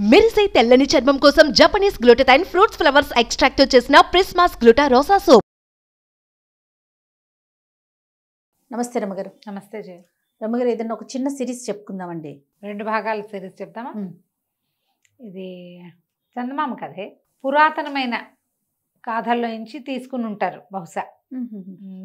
మెరిసే తెల్లని చర్మం కోసం జపనీస్ గ్లూటథైన్ ఫ్రూట్స్ ఫ్లవర్స్ ఎక్స్ట్రాక్ట్తో చేసిన ప్రిస్మాస్ గ్లూటా రోసా సోప్ నమస్తే రమ్మగారు నమస్తే జయ. రమ్మగారు ఏదైనా ఒక చిన్న సిరీస్ చెప్పుకుందామండి. రెండు భాగాల సిరీస్ చెప్తామా. ఇది చందమామ కథే. పురాతనమైన గాథల్లో నుంచి తీసుకుని ఉంటారు బహుశా.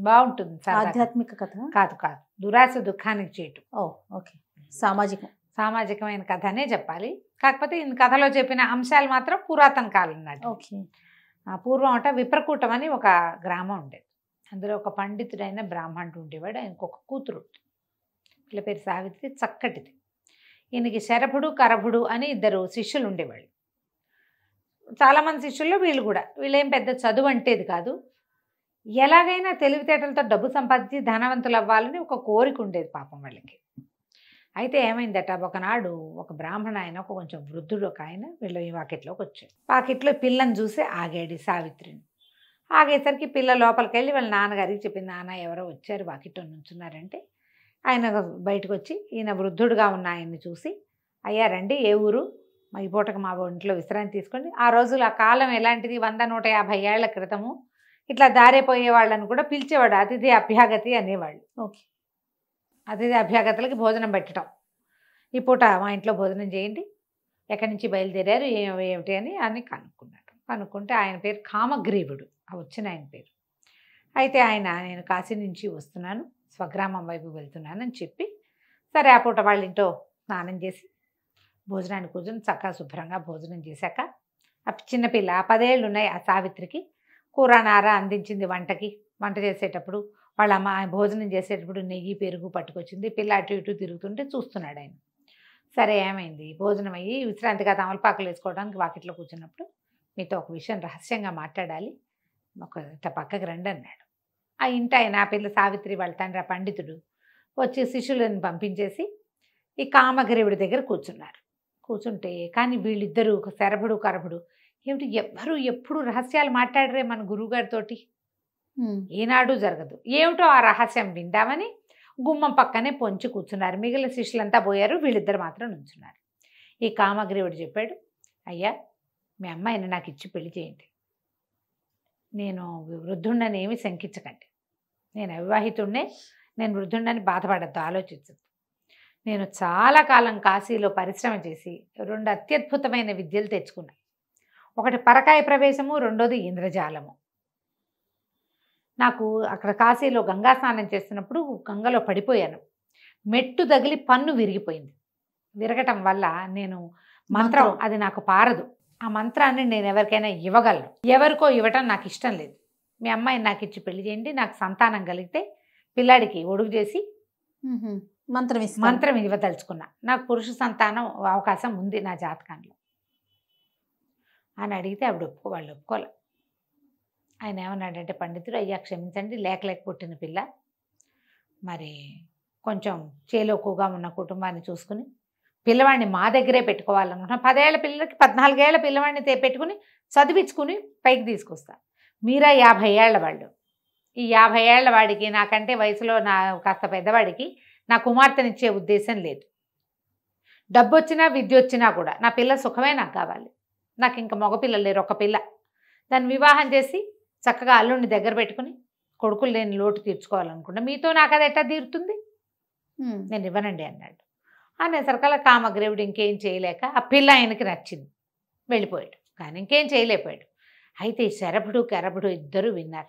బాగుంటుంది. ఆధ్యాత్మిక కథ? కాదు కాదు. దురాశ దుఃఖానికి చేయటం ఓ ఓకే. సామాజికం. సామాజికమైన కథ అనే చెప్పాలి. కాకపోతే ఈ కథలో చెప్పిన అంశాలు మాత్రం పురాతన కాలం నాటి. పూర్వం అట విప్రకూటం అని ఒక గ్రామం ఉండేది. అందులో ఒక పండితుడైన బ్రాహ్మణుడు ఉండేవాడు. ఆయనకు ఒక కూతురు. వీళ్ళ పేరు సావిత్రి చక్కటిది. ఈయనకి శరభుడు కరభుడు అని ఇద్దరు శిష్యులు ఉండేవాళ్ళు. చాలామంది శిష్యుల్లో వీళ్ళు కూడా. వీళ్ళేం పెద్ద చదువు అంటేది కాదు. ఎలాగైనా తెలివితేటలతో డబ్బు సంపాదించి ధనవంతులు అవ్వాలని ఒక కోరిక ఉండేది పాపం వాళ్ళకి. అయితే ఏమైందట? ఒకనాడు ఒక బ్రాహ్మణ ఆయన ఒక కొంచెం వృద్ధుడు ఒక ఆయన వీళ్ళ ఈ వాకిట్లోకి వచ్చాడు వాకిట్లో పిల్లని చూసి ఆగాడు సావిత్రిని. ఆగేసరికి పిల్ల లోపలికి వెళ్ళి వాళ్ళ నాన్నగారికి చెప్పింది నాన్న ఎవరో వచ్చారు వాకిట్లో నుంచున్నారంటే? ఆయన బయటకు వచ్చి ఈయన వృద్ధుడుగా ఉన్న ఆయన్ని చూసి అయ్యా రండి ఏ ఊరు? మా ఈ పూటకు మా ఇంట్లో విశ్రాంతి తీసుకోండి. ఆ రోజులు ఆ కాలం ఎలాంటిది? వంద నూట యాభై ఏళ్ళ క్రితము. ఇట్లా దారిపోయే వాళ్ళని కూడా పిలిచేవాడు అతిథి అభ్యాగతి అనేవాళ్ళు. ఓకే. అతిథి అభ్యాగతలకి భోజనం పెట్టడం ఈ పూట మా ఇంట్లో భోజనం చేయండి. ఎక్కడి నుంచి బయలుదేరారు? ఏమిటి అని అని కనుక్కున్నాడు. కనుక్కుంటే ఆయన పేరు కామగ్రీవుడు. ఆ వచ్చిన ఆయన పేరు. అయితే ఆయన నేను కాశీ నుంచి వస్తున్నాను. స్వగ్రామం వైపు వెళ్తున్నాను అని చెప్పి సరే ఆ పూట వాళ్ళ ఇంట్లో స్నానం చేసి భోజనానికి కూర్చొని చక్కగా శుభ్రంగా భోజనం చేశాక ఆ చిన్నపిల్ల పదేళ్ళు ఉన్నాయి ఆ సావిత్రికి. కూర నార అందించింది వంటకి. వంట చేసేటప్పుడు వాళ్ళ అమ్మ భోజనం చేసేటప్పుడు నెయ్యి పెరుగు పట్టుకొచ్చింది. పిల్ల అటు ఇటు తిరుగుతుంటే చూస్తున్నాడు ఆయన. సరే ఏమైంది? భోజనం అయ్యి విశ్రాంతిగా తమలపాకులు వేసుకోవడానికి వాకిట్లో కూర్చున్నప్పుడు మీతో ఒక విషయం రహస్యంగా మాట్లాడాలి. ఒక పక్కకి రండి అన్నాడు. ఆ ఇంట ఆయన ఆ పిల్ల సావిత్రి వాళ్ళ తండ్రి ఆ పండితుడు వచ్చి శిష్యులను పంపించేసి ఈ కామగరేవుడి దగ్గర కూర్చున్నారు. కూర్చుంటే కానీ వీళ్ళిద్దరూ ఒక శరభుడు కరభుడు ఏమిటి? ఎవ్వరూ ఎప్పుడు రహస్యాలు మాట్లాడరే మన గురువుగారితోటి. ఈనాడు జరగదు. ఏమిటో ఆ రహస్యం విందామని గుమ్మం పక్కనే పొంచి కూర్చున్నారు. మిగిలిన శిష్యులంతా పోయారు. వీళ్ళిద్దరు మాత్రం నుంచున్నారు. ఈ కామగ్రీవుడు చెప్పాడు అయ్యా మీ అమ్మాయిని నాకు ఇచ్చి పెళ్ళి చేయండి. నేను వృద్ధుండని ఏమి శంకించకండి. నేను అవివాహితుడినే నేను వృద్ధుండని బాధపడద్దు ఆలోచించద్దు. నేను చాలా కాలం కాశీలో పరిశ్రమ చేసి రెండు అత్యద్భుతమైన విద్యలు తెచ్చుకున్నా. ఒకటి పరకాయ ప్రవేశము రెండోది ఇంద్రజాలము. నాకు అక్కడ కాశీలో గంగా స్నానం చేస్తున్నప్పుడు గంగలో పడిపోయాను. మెట్టు తగిలి పన్ను విరిగిపోయింది. విరగటం వల్ల నేను మంత్రం. అది నాకు పారదు. ఆ మంత్రాన్ని నేను ఎవరికైనా ఇవ్వగలను. ఎవరికో ఇవ్వటం నాకు ఇష్టం లేదు. మీ అమ్మాయిని నాకు ఇచ్చి పెళ్ళి చేయండి నాకు సంతానం కలిగితే పిల్లాడికి ఒడుగు చేసి మంత్రం ఇస్తాం మంత్రం ఇవ్వదలుచుకున్నా. నాకు పురుష సంతానం అవకాశం ఉంది నా జాతకంలో. అని అడిగితే ఆవిడ ఒప్పుకో వాళ్ళు ఒప్పుకోలే. ఆయన ఏమన్నాడంటే పండితుడు అయ్యా క్షమించండి లేక లేక పుట్టిన పిల్ల. మరి కొంచెం చేలోకుగా ఉన్న కుటుంబాన్ని చూసుకుని పిల్లవాడిని మా దగ్గరే పెట్టుకోవాలనుకుంటున్నా పదేళ్ళ పిల్లలకి పద్నాలుగేళ్ళ పిల్లవాడిని పెట్టుకుని చదివించుకుని పైకి తీసుకొస్తా. మీరా యాభై ఏళ్ళ వాళ్ళు. ఈ యాభై ఏళ్ళ వాడికి నాకంటే వయసులో నా కాస్త పెద్దవాడికి నా కుమార్తెనిచ్చే ఉద్దేశం లేదు. డబ్బు వచ్చినా విద్య వచ్చినా కూడా నా పిల్ల సుఖమే నాకు కావాలి. నాకు ఇంకా మగపిల్ల లేరు ఒక పిల్ల. దాన్ని వివాహం చేసి చక్కగా అల్లుడిని దగ్గర పెట్టుకుని కొడుకులు లేని లోటు తీర్చుకోవాలనుకుంటా మీతో నాకు అది ఎట్టా తీరుతుంది. నేను ఇవ్వనండి అన్నాడు. అనేసరికల్లా కామగ్రేవుడు ఇంకేం చేయలేక ఆ పిల్ల ఆయనకి నచ్చింది. వెళ్ళిపోయాడు. కానీ ఇంకేం చేయలేకపోయాడు. అయితే ఈ శరభుడు కెరభుడు ఇద్దరు విన్నారు.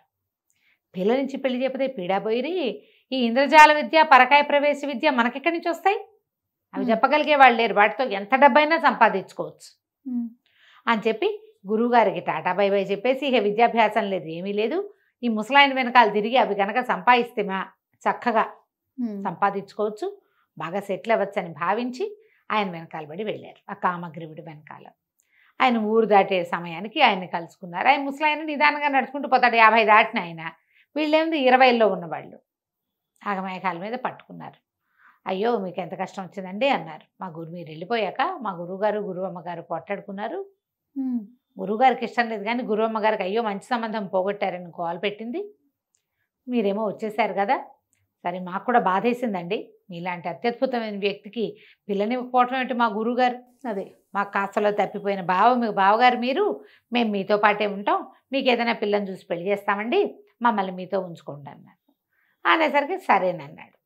పిల్ల నుంచి పెళ్ళి చెప్పదే పీడాబోయిరి ఈ ఇంద్రజాల విద్య పరకాయ ప్రవేశ విద్య మనకెక్కడి నుంచి వస్తాయి? అవి. చెప్పగలిగే వాళ్ళు లేరు. వాటితో ఎంత డబ్బైనా సంపాదించుకోవచ్చు. అని చెప్పి గురువుగారికి టాటా బై బై చెప్పేసి ఇక విద్యాభ్యాసం లేదు ఏమీ లేదు. ఈ ముసలాయన వెనకాల తిరిగి అవి కనుక సంపాదిస్తే మా చక్కగా. సంపాదించుకోవచ్చు. బాగా సెటిల్ అవ్వచ్చు అని భావించి ఆయన వెనకాల పడి వెళ్ళారు ఆ కామగ్రీవుడి వెనకాల. ఆయన ఊరు దాటే సమయానికి ఆయన్ని కలుసుకున్నారు. ఆయన ముసలాయన నిదానంగా నడుచుకుంటూ పోతాడు. యాభై దాటిన ఆయన. వీళ్ళేముంది ఇరవైలో ఉన్నవాళ్ళు. ఆగమేఘాల మీద పట్టుకున్నారు. అయ్యో మీకు ఎంత కష్టం వచ్చిందండి అన్నారు. మా గురు మీరు వెళ్ళిపోయాక మా గురువుగారు గురువు అమ్మగారు పొట్టాడుకున్నారు ఉమ్. గురువుగారికి ఇష్టం లేదు కానీ గురువు అమ్మగారికి అయ్యో మంచి సంబంధం పోగొట్టారని కాల్ పెట్టింది. మీరేమో వచ్చేసారు కదా. సరే మాకు కూడా బాధేసిందండి. మీలాంటి అత్యద్భుతమైన వ్యక్తికి పిల్లనివ్వకపోవటం ఏంటి మా గురువుగారు? అదే. మాకు కాస్తలో తప్పిపోయిన బావ మీ బావగారు మీరు మేము మీతో పాటే ఉంటాం. మీకు ఏదైనా పిల్లని చూసి పెళ్ళి చేస్తామండి. మమ్మల్ని మీతో ఉంచుకోండి అన్నాడు అనేసరికి సరేనన్నాడు.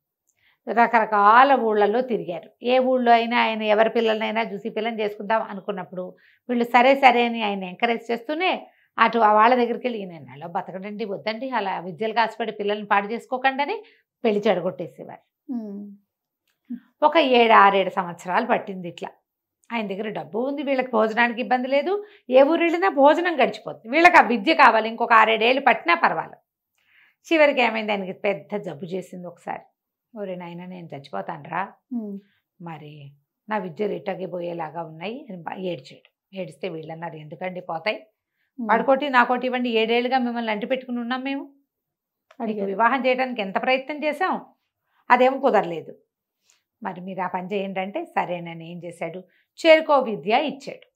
రకరకాల ఊళ్ళల్లో తిరిగారు. ఏ ఊళ్ళో అయినా ఆయన ఎవరి పిల్లలనైనా చూసి పిల్లని చేసుకుందాం అనుకున్నప్పుడు వీళ్ళు సరే సరే అని ఆయన ఎంకరేజ్ చేస్తూనే అటు ఆ వాళ్ళ దగ్గరికి వెళ్ళి ఈయన నెలలో బతకడండి వద్దండి అలా విద్యలు కాసిపడి పిల్లల్ని పాడు చేసుకోకండి అని పెళ్ళి చెడగొట్టేసేవారు. ఒక ఏడు ఆరేడు సంవత్సరాలు పట్టింది ఇట్లా. ఆయన దగ్గర డబ్బు ఉంది వీళ్ళకి భోజనానికి ఇబ్బంది లేదు. ఏ ఊరు వెళ్ళినా భోజనం గడిచిపోతుంది వీళ్ళకి ఆ విద్య కావాలి ఇంకొక ఆరేడేళ్ళు పట్టినా పర్వాలేదు. చివరికి ఏమైంది? ఆయనకి పెద్ద జబ్బు చేసింది ఒకసారి. ఒరే నాయన నేను చచ్చిపోతానురా. మరి నా విద్యలు ఇట్టకి పోయేలాగా ఉన్నాయి అని ఏడ్చాడు. ఏడిస్తే వీళ్ళన్నారు ఎందుకండి పోతాయి. వాడుకోటి నాకోటి ఇవ్వండి ఏడేళ్ళుగా మిమ్మల్ని అంటి పెట్టుకుని ఉన్నాం మేము. నీకు అడిగారు. వివాహం చేయడానికి ఎంత ప్రయత్నం చేశాం? అదేం కుదరలేదు. మరి మీరు ఆ పని చేయండి అంటే సరేనని ఏం చేశాడు? చేరుకో విద్య ఇచ్చాడు.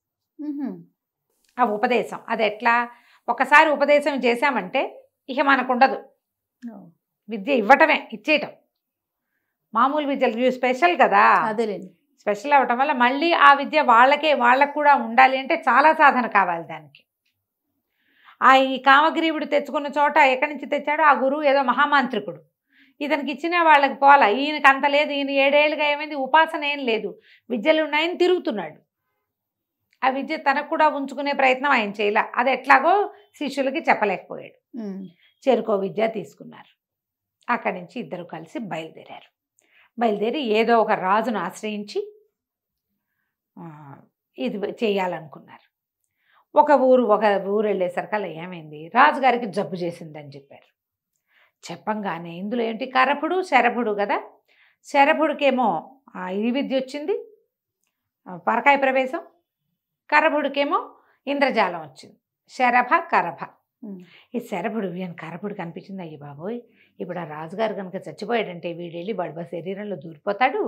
ఆ ఉపదేశం. అది ఎట్లా? ఒకసారి ఉపదేశం చేశామంటే ఇక మనకు ఉండదు ఓ. విద్య ఇవ్వటమే ఇచ్చేయటం. మామూలు విద్యలు స్పెషల్ కదా. అదేలేండి. స్పెషల్ అవ్వటం వల్ల మళ్ళీ ఆ విద్య వాళ్ళకే వాళ్ళకు కూడా ఉండాలి అంటే చాలా సాధన కావాలి దానికి. ఆ ఈ కామగ్రీవుడు తెచ్చుకున్న చోట ఎక్కడి నుంచి తెచ్చాడో? ఆ గురువు ఏదో మహామాంత్రికుడు. ఇతనికి ఇచ్చిన వాళ్ళకి పోలా ఈయనకి అంత లేదు. ఈయన ఏడేళ్ళుగా ఏమైంది? ఉపాసన ఏం లేదు. విద్యలు ఉన్నాయని తిరుగుతున్నాడు. ఆ విద్య తనకు కూడా ఉంచుకునే ప్రయత్నం ఆయన చేయలే. అది ఎట్లాగో శిష్యులకి చెప్పలేకపోయాడు. చేరుకో విద్య తీసుకున్నారు. అక్కడి నుంచి ఇద్దరు కలిసి బయలుదేరారు. బయలుదేరి ఏదో ఒక రాజును ఆశ్రయించి ఇది చేయాలనుకున్నారు. ఒక ఊరు ఒక ఊరు వెళ్ళేసరికి అలా ఏమైంది? రాజుగారికి జబ్బు చేసిందని చెప్పారు. చెప్పంగానే ఇందులో ఏంటి? కరపుడు శరపుడు కదా? శరపుడికేమో ఇది విద్య వచ్చింది పరకాయ ప్రవేశం. కరపుడికేమో ఇంద్రజాలం వచ్చింది. శరభ కరభ. ఈ శరభుడు ఈయన కరపుడు కనిపించింది. అయ్యి బాబోయ్! ఇప్పుడు ఆ రాజుగారు కనుక చచ్చిపోయాడంటే వీడు వెళ్ళి బడబ శరీరంలో దూరిపోతాడు?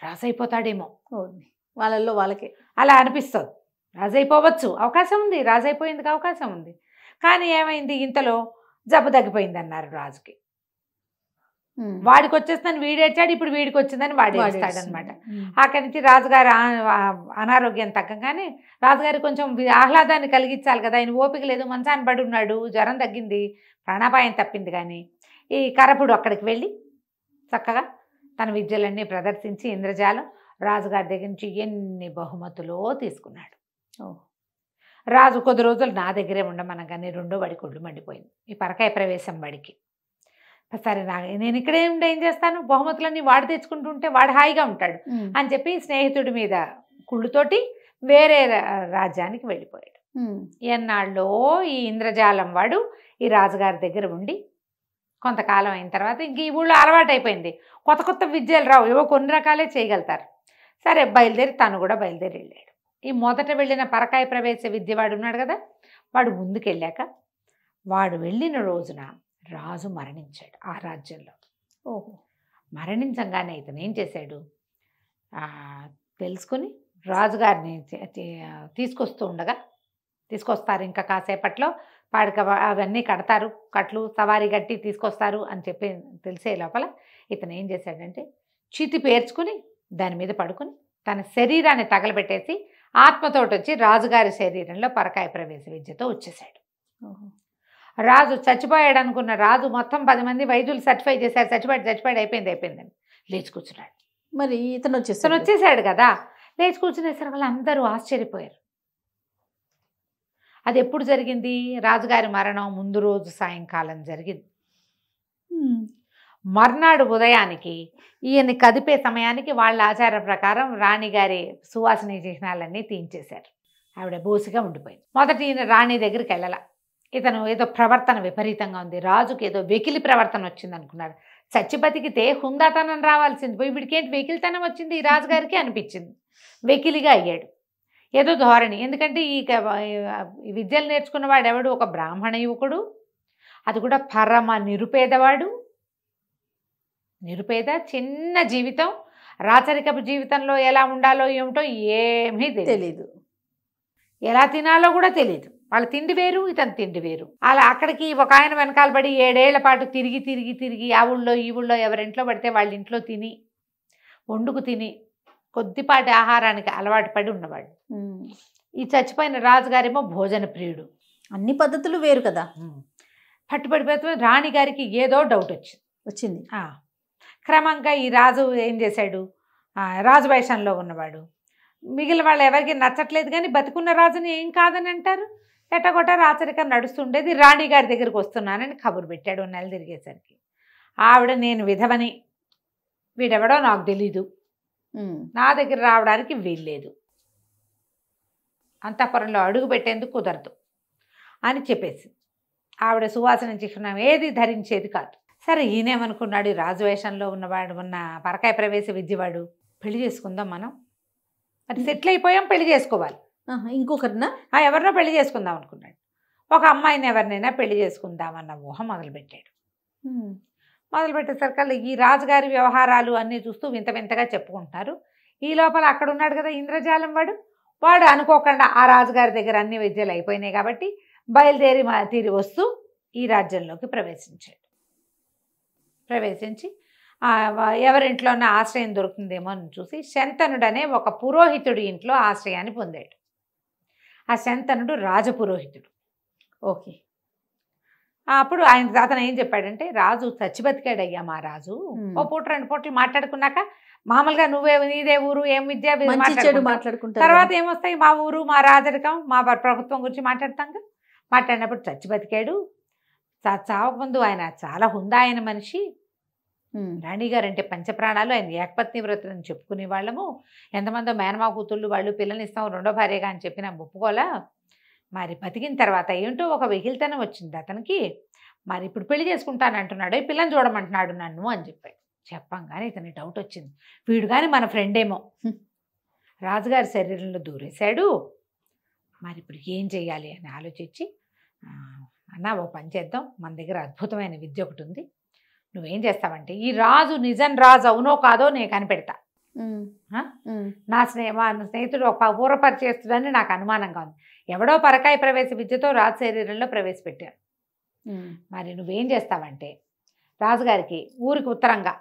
రాజు అయిపోతాడేమో ఓ. వాళ్ళల్లో వాళ్ళకే. అలా అనిపిస్తుంది. రాజు అయిపోవచ్చు అవకాశం ఉంది. రాజు అయిపోయేందుకు అవకాశం ఉంది. కానీ ఏమైంది? ఇంతలో జబ్బు తగ్గిపోయింది అన్నారు రాజుకి. వాడికి వచ్చేస్తుందని వీడేడ్చాడు ఇప్పుడు వీడికి వచ్చిందని వాడు. ఏడుస్తాడనమాట ఉమ్. అక్కడి నుంచి రాజుగారు అనారోగ్యం తగ్గగానే రాజుగారి కొంచెం ఆహ్లాదాన్ని కలిగించాలి కదా ఆయన ఓపిక లేదు మంచాన్ని పడి ఉన్నాడు జ్వరం తగ్గింది ప్రాణాపాయం తప్పింది కానీ ఈ కరపుడు అక్కడికి వెళ్ళి చక్కగా తన విద్యలన్నీ ప్రదర్శించి ఇంద్రజాలం రాజుగారి దగ్గర నుంచి ఎన్ని బహుమతులో తీసుకున్నాడు. రాజు కొద్ది రోజులు నా దగ్గరే ఉండమనగానే రెండో బడి కొళ్ళు మండిపోయింది ఈ పరకాయ ప్రవేశం బడికి సరే నా నేను ఇక్కడే ఉండి ఏం చేస్తాను? బహుమతులన్నీ వాడు తెచ్చుకుంటుంటే వాడు హాయిగా ఉంటాడు. అని చెప్పి స్నేహితుడి మీద కుళ్ళుతోటి వేరే రాజ్యానికి వెళ్ళిపోయాడు. ఎన్నాళ్ళో ఈ ఇంద్రజాలం వాడు ఈ రాజుగారి దగ్గర ఉండి కొంతకాలం అయిన తర్వాత ఇంక ఈ ఊళ్ళో అలవాటు అయిపోయింది కొత్త కొత్త విద్యలు రావు ఏవో కొన్ని రకాలే చేయగలుగుతారు. సరే బయలుదేరి తను కూడా బయలుదేరి వెళ్ళాడు ఈ మొదట వెళ్ళిన పరకాయ ప్రవేశ విద్య వాడు ఉన్నాడు కదా వాడు ముందుకెళ్ళాక వాడు వెళ్ళిన రోజున రాజు మరణించాడు ఆ రాజ్యంలో. ఓహో! మరణించంగానే ఇతను ఏం చేశాడు? తెలుసుకుని రాజుగారిని తీసుకొస్తూ ఉండగా తీసుకొస్తారు ఇంకా కాసేపట్లో పాడక అవన్నీ కడతారు కట్లు సవారీ కట్టి తీసుకొస్తారు అని చెప్పి తెలిసే లోపల ఇతను ఏం చేశాడంటే చితి పేర్చుకుని దాని మీద పడుకుని తన శరీరాన్ని తగలబెట్టేసి ఆత్మతోటి వచ్చి రాజుగారి శరీరంలో పరకాయ ప్రవేశ విద్యతో వచ్చేసాడు రాజు చచ్చిపోయాడు అనుకున్న రాజు మొత్తం పది మంది వైద్యులు సర్టిఫై చేశారు. చచ్చిపోయాడు చచ్చిపోయాడు అయిపోయింది అయిపోయిందని. లేచి కూర్చున్నాడు. మరి ఇతను తను వచ్చేస్తాడు వచ్చేసాడు కదా. లేచి కూర్చునేసరికి వాళ్ళు అందరూ ఆశ్చర్యపోయారు. అది ఎప్పుడు జరిగింది? రాజుగారి మరణం ముందు రోజు సాయంకాలం జరిగింది. మర్నాడు ఉదయానికి ఈయన్ని కదిపే సమయానికి వాళ్ళ ఆచార ప్రకారం రాణిగారి సువాసన చిహ్నాలన్నీ తీయించేశారు. ఆవిడ బోసిగా ఉండిపోయింది. మొదట ఈయన రాణి దగ్గరికి వెళ్ళాల. ఇతను ఏదో ప్రవర్తన విపరీతంగా ఉంది. రాజుకి ఏదో వెకిలి ప్రవర్తన వచ్చింది అనుకున్నాడు. చచ్చి బతికితే హుందాతనం రావాల్సింది. పోయి వీడికేంటి వెకిలితనం వచ్చింది? ఈ రాజుగారికి అనిపించింది. వెకిలిగా అయ్యాడు. ఏదో ధోరణి. ఎందుకంటే ఈ విద్యలు నేర్చుకున్నవాడు ఎవడు ఒక బ్రాహ్మణ యువకుడు. అది కూడా పరమ నిరుపేదవాడు. నిరుపేద చిన్న జీవితం. రాచరికపు జీవితంలో ఎలా ఉండాలో ఏమిటో ఏమీ తెలియదు ఎలా తినాలో కూడా తెలియదు వాళ్ళ తిండి వేరు ఇతని తిండి వేరు. అలా అక్కడికి ఒక ఆయన వెనకాల పడి ఏడేళ్ళ పాటు తిరిగి తిరిగి తిరిగి ఆ ఊళ్ళో ఈ ఊళ్ళో ఎవరింట్లో పడితే వాళ్ళ ఇంట్లో తిని వండుకు తిని కొద్దిపాటి ఆహారానికి అలవాటు పడి ఉన్నవాడు. ఈ చచ్చిపోయిన రాజుగారేమో భోజన ప్రియుడు. అన్ని పద్ధతులు వేరు కదా. పట్టుబడిపోతే రాణి గారికి ఏదో డౌట్ వచ్చింది. వచ్చింది. క్రమంగా ఈ రాజు ఏం చేశాడు? రాజు వేషంలో ఉన్నవాడు. మిగిలిన వాళ్ళు ఎవరికి నచ్చట్లేదు కానీ బతుకున్న రాజుని ఏం కాదని అంటారు? ఎట్టగొట్ట రాచరికం నడుస్తుండేది రాణి గారి దగ్గరికి వస్తున్నానని కబురు పెట్టాడు నెల తిరిగేసరికి. ఆవిడ నేను విధవని వీడెవడో నాకు తెలీదు. నా దగ్గర రావడానికి వీల్లేదు. అంతఃపురంలో అడుగు పెట్టేందుకు కుదరదు అని చెప్పేసి ఆవిడ సువాసన చిహ్నం ఏది ధరించేది కాదు. సరే ఈయనేమనుకున్నాడు? ఈ రాజు వేషంలో ఉన్నవాడు ఉన్న పరకాయ ప్రవేశ విద్యవాడు. పెళ్ళి చేసుకుందాం మనం. అది సెటిల్ అయిపోయాం పెళ్ళి చేసుకోవాలి. ఇంకొకరినా? ఎవరినో పెళ్ళి చేసుకుందాం అనుకున్నాడు. ఒక అమ్మాయిని ఎవరినైనా పెళ్ళి చేసుకుందామన్న ఊహ మొదలుపెట్టాడు. మొదలుపెట్టేసరికి ఈ రాజుగారి వ్యవహారాలు అన్నీ చూస్తూ వింత వింతగా చెప్పుకుంటున్నారు. ఈ లోపల అక్కడ ఉన్నాడు కదా ఇంద్రజాలం వాడు. వాడు అనుకోకుండా ఆ రాజుగారి దగ్గర అన్ని విద్యలు అయిపోయినాయి కాబట్టి బయలుదేరి మా తీరి వస్తూ ఈ రాజ్యంలోకి ప్రవేశించాడు. ప్రవేశించి ఎవరింట్లోనే ఆశ్రయం దొరుకుతుందేమో అని చూసి శంతనుడనే ఒక పురోహితుడి ఇంట్లో ఆశ్రయాన్ని పొందాడు. ఆ శంతనుడు రాజపురోహితుడు ఓకే అప్పుడు ఆయన అతను ఏం చెప్పాడంటే రాజు చచ్చి బతికాడయ్యా మా రాజు. ఓ పూట రెండు పూటలు మాట్లాడుకున్నాక మామూలుగా నువ్వే నీదే ఊరు ఏం విద్య మాట్లాడుకుంటాం. తర్వాత ఏమొస్తాయి మా ఊరు మా రాజరికం మా ప్ర- ప్రభుత్వం గురించి మాట్లాడతాం మాట్లాడినప్పుడు చచ్చి బతికాడు చావకముందు ఆయన చాలా హుందా అయిన మనిషి. రాణిగారు అంటే పంచప్రాణాలు. ఆయన ఏకపత్ని వ్రతం అని చెప్పుకునే వాళ్ళము. ఎంతమందో మేనమా కూతుళ్ళు వాళ్ళు పిల్లల్ని ఇస్తాం రెండో భార్యగా అని చెప్పిన ఒప్పుకోలా మరి బతికిన తర్వాత ఏంటో ఒక వెహిల్తనం వచ్చింది అతనికి. మరి ఇప్పుడు పెళ్ళి చేసుకుంటాను అంటున్నాడు. పిల్లని చూడమంటున్నాడు నన్ను అని చెప్పాడు. చెప్పంగానే ఇతని డౌట్ వచ్చింది. వీడు కానీ మన ఫ్రెండేమో రాజుగారి శరీరంలో దూరేశాడు. మరి ఇప్పుడు ఏం చేయాలి అని ఆలోచించి అన్న ఓ పని చేద్దాం. మన దగ్గర అద్భుతమైన విద్య ఒకటి ఉంది. నువ్వేం చేస్తావంటే ఈ రాజు నిజం రాజు అవునో కాదో నేను కనిపెడతా. నా స్నేహ మా స్నేహితుడు ఒక పూర్వపరిచేస్తుడని నాకు అనుమానంగా ఉంది. ఎవడో పరకాయ ప్రవేశ విద్యతో రాజు శరీరంలో ప్రవేశపెట్టారు. మరి నువ్వేం చేస్తావంటే రాజుగారికి ఊరికి ఉత్తరంగా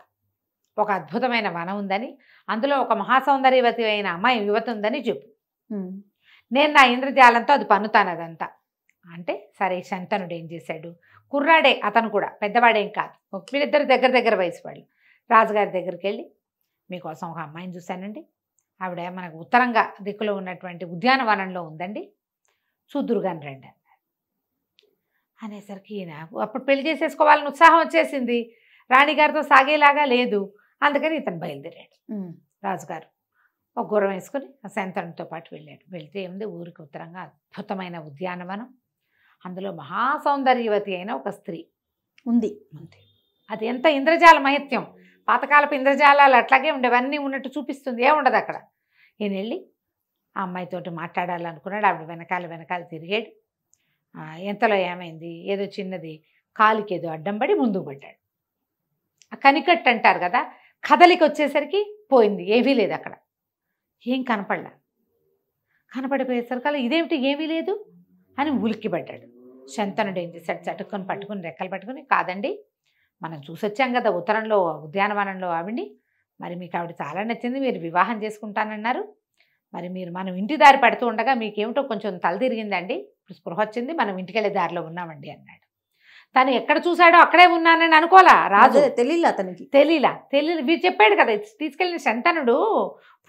ఒక అద్భుతమైన వనం ఉందని అందులో ఒక మహాసౌందర్యవతి అయిన అమ్మాయి యువతి ఉందని చెప్పు. నేను నా ఇంద్రజాలంతో అది పన్నుతాను అదంతా. అంటే సరే శంతనుడు ఏం చేశాడు? కుర్రాడే అతను కూడా పెద్దవాడేం కాదు. వీళ్ళిద్దరు దగ్గర దగ్గర వయసు వాళ్ళు. రాజుగారి దగ్గరికి వెళ్ళి మీకోసం ఒక అమ్మాయిని చూశానండి. ఆవిడ మనకు ఉత్తరంగా దిక్కులో ఉన్నటువంటి ఉద్యానవనంలో ఉందండి. చూద్దురుగాని రండి అన్నారు. అనేసరికి ఈయన అప్పుడు పెళ్ళి చేసేసుకోవాలని ఉత్సాహం వచ్చేసింది. రాణిగారితో సాగేలాగా లేదు. అందుకని ఇతను బయలుదేరాడు. రాజుగారు ఒక గుర్రం వేసుకుని ఆ శంతనుడితో పాటు వెళ్ళాడు వెళ్తే ఏముంది? ఊరికి ఉత్తరంగా అద్భుతమైన ఉద్యానవనం. అందులో మహాసౌందర్యవతి అయిన ఒక స్త్రీ ఉంది. ఉంది అది ఎంత ఇంద్రజాల మహత్యం. పాతకాలపు ఇంద్రజాలాలు అట్లాగే ఉండేవన్నీ ఉన్నట్టు చూపిస్తుంది. ఏముండదు అక్కడ. ఈయన వెళ్ళి ఆ అమ్మాయితోటి మాట్లాడాలనుకున్నాడు. ఆవిడ వెనకాల వెనకాల తిరిగాడు. ఎంతలో ఏమైంది? ఏదో చిన్నది. కాలికి ఏదో అడ్డం పడి ముందుకు పడ్డాడు. ఆ కనికట్టు అంటారు కదా కదలికి వచ్చేసరికి పోయింది. ఏమీ లేదు అక్కడ. ఏం కనపడలా. కనపడిపోయేసరికి ఇదేమిటి? ఏమీ లేదు. అని ఉలిక్కి పడ్డాడు శంతనుడు ఏం చేశాడు? చటుకొని పట్టుకుని రెక్కలు పట్టుకుని కాదండి మనం చూసొచ్చాం కదా ఉత్తరంలో ఉద్యానవనంలో ఆవిడ్ని. మరి మీకు ఆవిడ చాలా నచ్చింది మీరు వివాహం చేసుకుంటానన్నారు. మరి మీరు మనం ఇంటి దారి పడుతూ ఉండగా మీకేమిటో కొంచెం తల తిరిగిందండి ఇప్పుడు స్పృహ వచ్చింది మనం ఇంటికి వెళ్ళే దారిలో ఉన్నామండి అన్నాడు. తను ఎక్కడ చూశాడో అక్కడే ఉన్నానని అనుకోలా? రాజు. తెలియలే అతనికి? తెలియలా తెలియదు వీరు చెప్పాడు కదా తీసుకెళ్ళిన శంతనుడు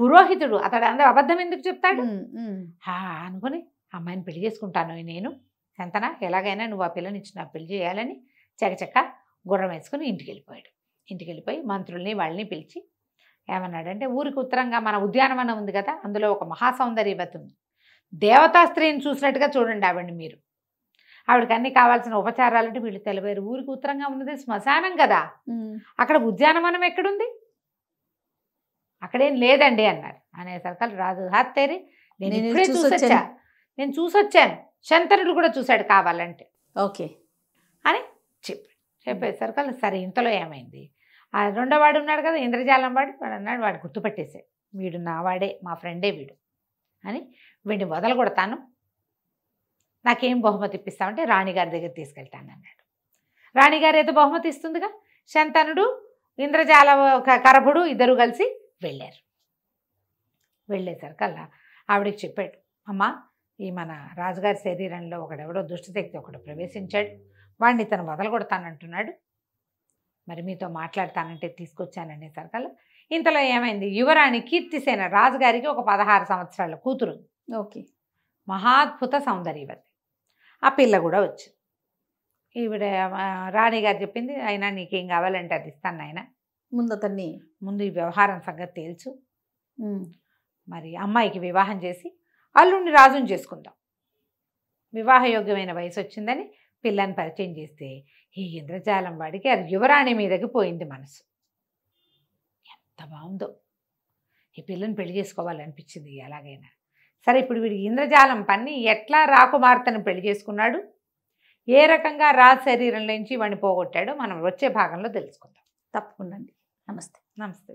పురోహితుడు. అతడు అందరూ అబద్ధం ఎందుకు చెప్తాడు? అనుకుని అమ్మాయిని పెళ్ళి చేసుకుంటాను నేను. శంతన ఎలాగైనా నువ్వు ఆ పిల్లని ఇచ్చి పెళ్ళి చేయాలని చకచక్క గుర్రం వేసుకుని ఇంటికి వెళ్ళిపోయాడు ఇంటికి వెళ్ళిపోయి మంత్రుల్ని వాళ్ళని పిలిచి ఏమన్నాడంటే ఊరికి ఉత్తరంగా మన ఉద్యానవనం ఉంది కదా అందులో ఒక మహాసౌందర్యవతి ఉంది. దేవతా స్త్రీని చూసినట్టుగా చూడండి ఆవిడని మీరు. ఆవిడకి అన్ని కావాల్సిన ఉపచారాలంటే వీళ్ళు తెలిపారు. ఊరికి ఉత్తరంగా ఉన్నది శ్మశానం కదా. అక్కడ ఉద్యానవనం ఎక్కడుంది? అక్కడేం లేదండి అన్నారు. అనేసరికి రాజు హత్తేరి నేను ఇప్పుడే. చూసొచ్చా? నేను చూసొచ్చాను. శంతనుడు కూడా చూశాడు కావాలంటే. ఓకే. అని చెప్పాడు చెప్పేసరికి సరే ఇంతలో ఏమైంది? ఆ రెండో వాడు ఉన్నాడు కదా ఇంద్రజాలం వాడు వాడు అన్నాడు వాడు గుర్తుపట్టేశాడు. వీడు నా వాడే మా ఫ్రెండే వీడు. అని వీడిని వదల కొడతాను నాకేం బహుమతి ఇప్పిస్తామంటే రాణిగారి దగ్గర తీసుకెళ్తాను అన్నాడు. రాణిగారు ఏదో బహుమతి ఇస్తుందిగా? శంతనుడు ఇంద్రజాల కరభుడు ఇద్దరు కలిసి వెళ్ళారు. వెళ్ళేసరికల్లా ఆవిడకి చెప్పాడు అమ్మా ఈ మన రాజుగారి శరీరంలో ఒకడెవడో దుష్టశక్తి ఒకడు ప్రవేశించాడు. వాడిని తను వదలగొడతానంటున్నాడు. మరి మీతో మాట్లాడతానంటే తీసుకొచ్చాననేసరికల్లా ఇంతలో ఏమైంది? యువరాణి కీర్తిసేన రాజుగారికి ఒక పదహారు సంవత్సరాల కూతురు. ఓకే. మహాద్భుత సౌందర్యవతి. ఆ పిల్ల కూడా వచ్చింది ఈవిడ ఆ, రాణి గారు చెప్పింది అయినా నీకేం కావాలంటే అది ఇస్తాను ఆయన ముందు అతన్ని ముందు ఈ వ్యవహారం సంగతి తేల్చు. మరి అమ్మాయికి వివాహం చేసి అల్లుడిని రాజుని చేసుకుందాం. వివాహయోగ్యమైన వయసు వచ్చిందని పిల్లని పరిచయం చేస్తే ఈ ఇంద్రజాలం వాడికి అది యువరాణి మీదకి పోయింది మనసు. ఎంత బాగుందో ఈ పిల్లని పెళ్ళి చేసుకోవాలనిపించింది ఎలాగైనా. సరే ఇప్పుడు వీడి ఇంద్రజాలం పన్ని ఎట్లా రాకుమార్తెను పెళ్ళి చేసుకున్నాడు? ఏ రకంగా రాజు శరీరంలో నుంచి వాడిని పోగొట్టాడో మనం వచ్చే భాగంలో తెలుసుకుందాం. తప్పకుండా అండి. నమస్తే. నమస్తే